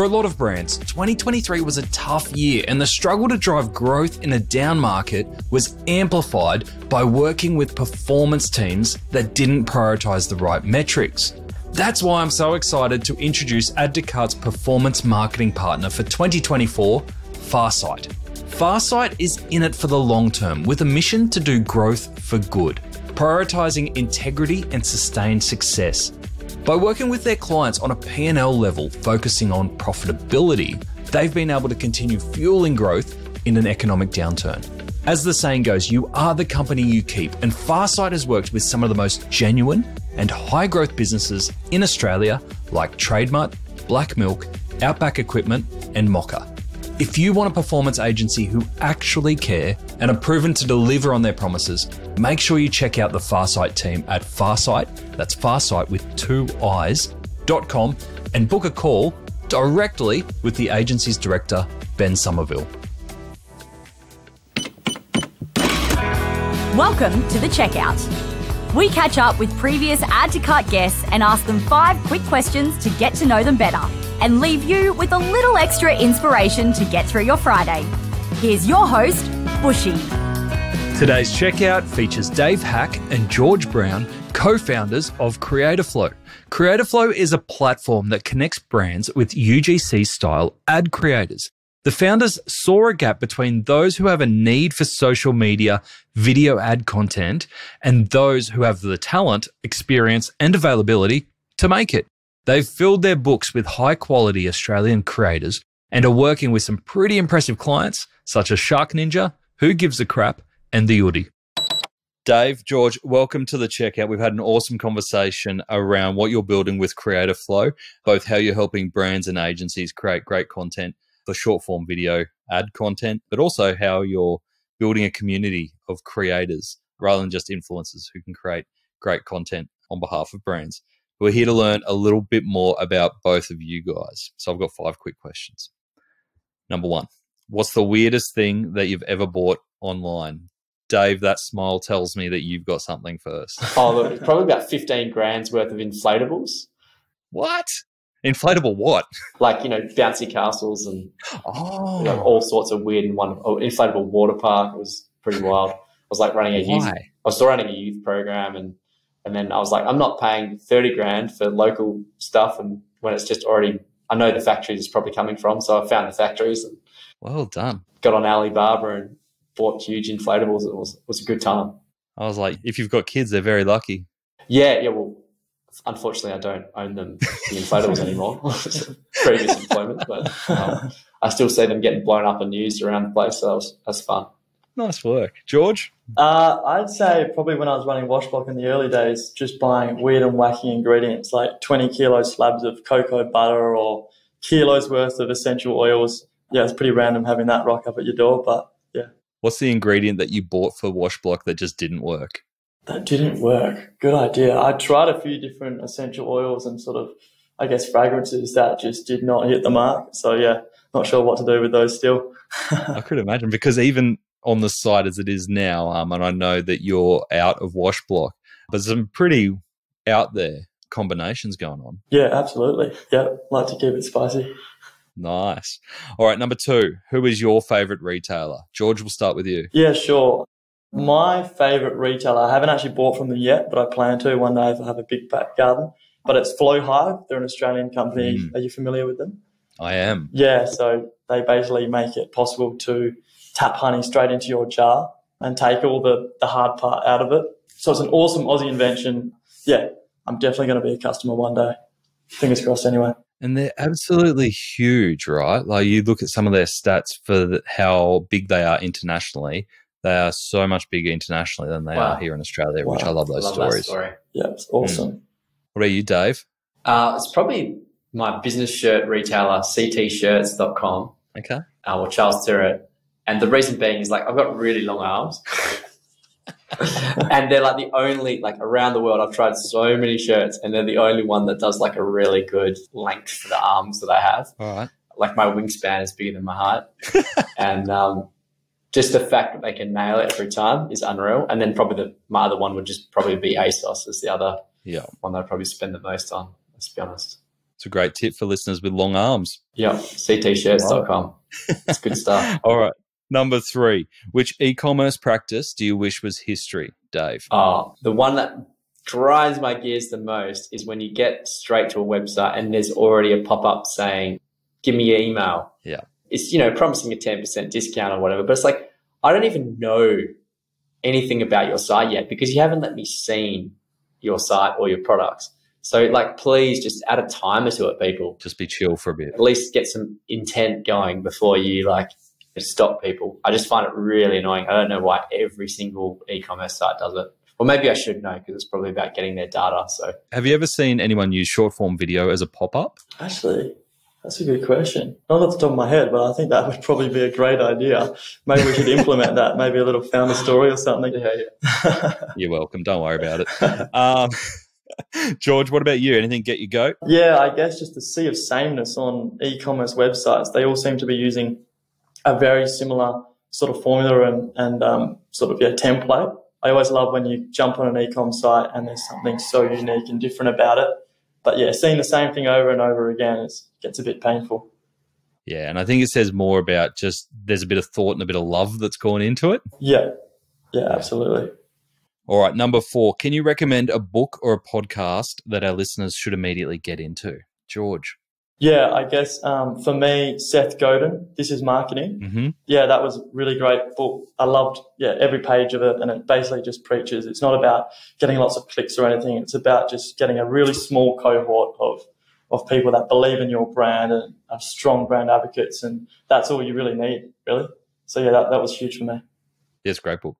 For a lot of brands, 2023 was a tough year, and the struggle to drive growth in a down market was amplified by working with performance teams that didn't prioritize the right metrics. That's why I'm so excited to introduce Add to Cart's performance marketing partner for 2024, Farsight. Farsight is in it for the long term with a mission to do growth for good, prioritizing integrity and sustained success. By working with their clients on a P&L level focusing on profitability, they've been able to continue fueling growth in an economic downturn. As the saying goes, you are the company you keep, and Farsight has worked with some of the most genuine and high growth businesses in Australia like Trademutt, Black Milk, Outback Equipment, and Mocha. If you want a performance agency who actually care and are proven to deliver on their promises, make sure you check out the Farsight team at Farsight, that's Farsight with two eyes, dot com, and book a call directly with the agency's director, Ben Somerville. Welcome to the checkout. We catch up with previous Add to Cart guests and ask them five quick questions to get to know them better and leave you with a little extra inspiration to get through your Friday. Here's your host, Bushy. Today's checkout features Dave Hack and George Brown, co founders of Creator Flow. Creatorflow is a platform that connects brands with UGC style ad creators. The founders saw a gap between those who have a need for social media video ad content and those who have the talent, experience, and availability to make it. They've filled their books with high quality Australian creators and are working with some pretty impressive clients such as Shark Ninja, Who Gives a Crap, and The Oodie. Dave, George, welcome to the checkout. We've had an awesome conversation around what you're building with Creative Creator Flow, both how you're helping brands and agencies create great content for short form video ad content, but also how you're building a community of creators rather than just influencers who can create great content on behalf of brands. We're here to learn a little bit more about both of you guys. So I've got five quick questions. Number one, what's the weirdest thing that you've ever bought online? Dave, that smile tells me that you've got something first. Oh, look, probably about 15 grand's worth of inflatables. What? Inflatable what? Like, you know, bouncy castles and Oh, you know, all oh. sorts of weird and one oh, inflatable water park it was pretty wild. I was like running a youth? I was still running a youth program and and then I was like, I'm not paying 30 grand for local stuff and when it's just already I know the factories it's probably coming from, so I found the factories and Well done. got on Alibaba and bought huge inflatables. It was it was a good time. I was like, if you've got kids, they're very lucky. Yeah, yeah. Well, unfortunately, I don't own them the inflatables anymore. Previous employment, but um, I still see them getting blown up and used around the place. So that was that's fun. Nice work. George? Uh, I'd say probably when I was running Washbloc in the early days, just buying weird and wacky ingredients like 20 kilo slabs of cocoa butter or kilos worth of essential oils. Yeah, it's pretty random having that rock up at your door, but yeah, What's the ingredient that you bought for Washbloc that just didn't work? that didn't work. Good idea. I tried a few different essential oils and sort of, I guess, fragrances that just did not hit the mark. So yeah, not sure what to do with those still. I could imagine because even on the site as it is now, um, and I know that you're out of Washbloc, but some pretty out there combinations going on. yeah, absolutely. Yeah, like to keep it spicy. Nice. All right, number two. Who is your favorite retailer? George, we'll start with you. Yeah, sure. My favorite retailer, I haven't actually bought from them yet, but I plan to one day if I have a big back garden. But it's Flow Hive. They're an Australian company. Mm. Are you familiar with them? I am. Yeah, so they basically make it possible to tap honey straight into your jar and take all the, the hard part out of it. So it's an awesome Aussie invention. Yeah, I'm definitely going to be a customer one day. Fingers crossed anyway. And they're absolutely huge, right? Like you look at some of their stats for the, how big they are internationally. They are so much bigger internationally than they Wow. are here in Australia, which I love those Love stories. that story. Yeah, it's awesome. What about you, Dave? Uh, it's probably my business shirt retailer, ctshirts.com, Okay. uh, or Charles Tyrwhitt. And the reason being is like I've got really long arms. and they're like the only, like around the world, I've tried so many shirts, and they're the only one that does like a really good length for the arms that I have. All right. Like my wingspan is bigger than my heart. and um, just the fact that they can nail it every time is unreal. And then probably the, my other one would just probably be ASOS as the other Yeah. one that I'd probably spend the most on, let's be honest. It's a great tip for listeners with long arms. Yeah, ctshirts.com. It's good stuff. All right. Number three, which e commerce practice do you wish was history, Dave? Oh, the one that grinds my gears the most is when you get straight to a website and there's already a pop up saying, give me your email. Yeah. It's, you know, promising a 10% discount or whatever. But it's like, I don't even know anything about your site yet because you haven't let me seen your site or your products. So, like, please just add a timer to it, people. Just be chill for a bit. At least get some intent going before you like stop people. I just find it really annoying. I don't know why every single e-commerce site does it. Or maybe I should know because it's probably about getting their data. So, have you ever seen anyone use short form video as a pop up? Actually, that's a good question. Not off the top of my head, but I think that would probably be a great idea. Maybe we should implement that. Maybe a little founder story or something. Yeah, yeah. You're welcome. Don't worry about it. Um, George, what about you? Anything get you go? Yeah, I guess just the sea of sameness on e-commerce websites. They all seem to be using a very similar sort of formula and, and um, sort of yeah template. I always love when you jump on an e-com site and there's something so unique and different about it. But yeah, seeing the same thing over and over again is gets a bit painful. Yeah, and I think it says more about just there's a bit of thought and a bit of love that's gone into it. Yeah, yeah, absolutely. All right, number four. Can you recommend a book or a podcast that our listeners should immediately get into? George. Yeah, I guess um, for me, Seth Godin, This is Marketing. Mm-hmm. Yeah, that was a really great book. I loved yeah every page of it, and it basically just preaches. It's not about getting lots of clicks or anything. It's about just getting a really small cohort of of people that believe in your brand and are strong brand advocates, and that's all you really need, really. So yeah, that, that was huge for me. Yes, great book.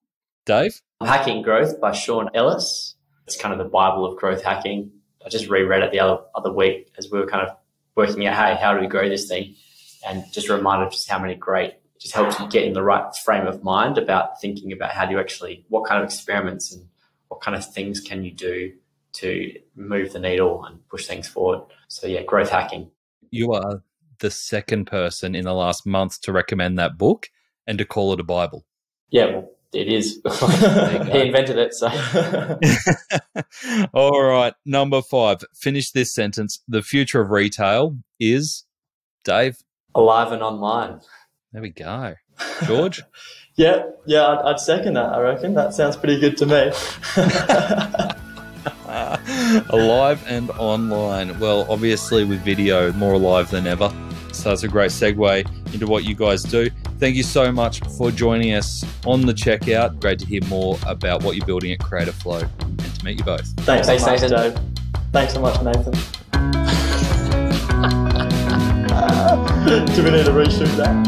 Dave? Hacking Growth by Sean Ellis. It's kind of the Bible of growth hacking. I just reread it the other other week as we were kind of working out, hey, how do we grow this thing? And just a reminder of just how many great, just helps you get in the right frame of mind about thinking about how do you actually, what kind of experiments and what kind of things can you do to move the needle and push things forward. So yeah, growth hacking. You are the second person in the last month to recommend that book and to call it a Bible. Yeah, well, it is. he invented it. So, all right. Number five. Finish this sentence. The future of retail is Dave alive and online. There we go, George. yeah, yeah. I'd, I'd, second that. I reckon that sounds pretty good to me. alive and online. Well, obviously with video, more alive than ever. So that's a great segue into what you guys do. Thank you so much for joining us on the checkout. Great to hear more about what you're building at Creator Flow and to meet you both. Thanks, Thanks so much, Nathan. Dave. Thanks so much, Nathan. Do we need to reshoot that?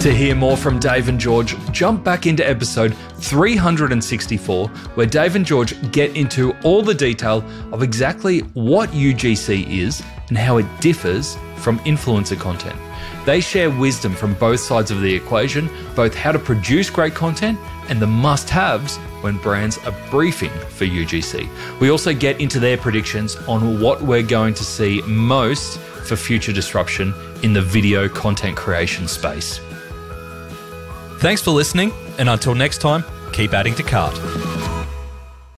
To hear more from Dave and George, jump back into episode 364, where Dave and George get into all the detail of exactly what UGC is and how it differs from influencer content. They share wisdom from both sides of the equation, both how to produce great content and the must haves when brands are briefing for UGC. We also get into their predictions on what we're going to see most for future disruption in the video content creation space. Thanks for listening, and until next time, keep adding to cart.